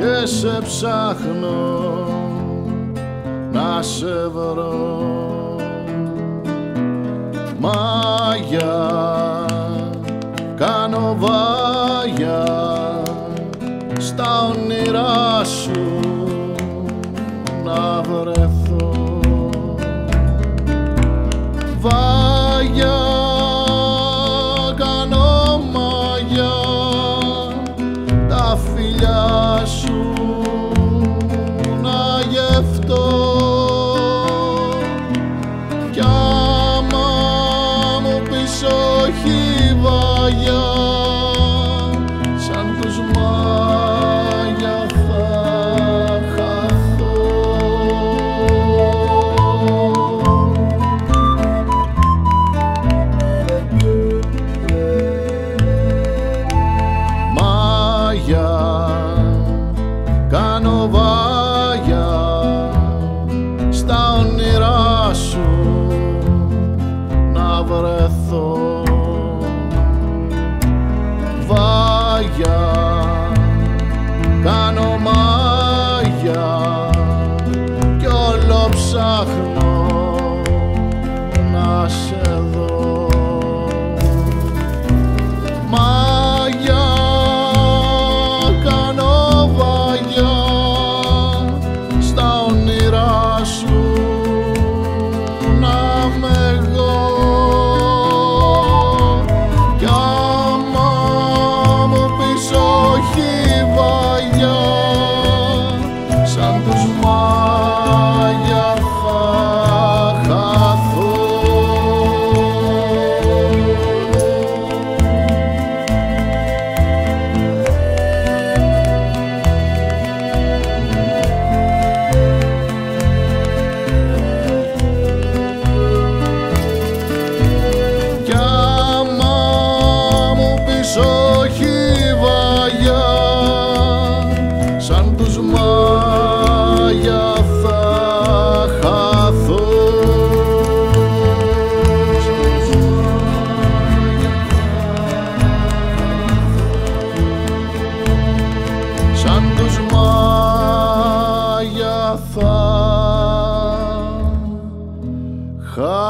μάγια και σε ψάχνω να σε βρω. Μάγια κάνω βάγια στα όνειρά σου плохивая. Come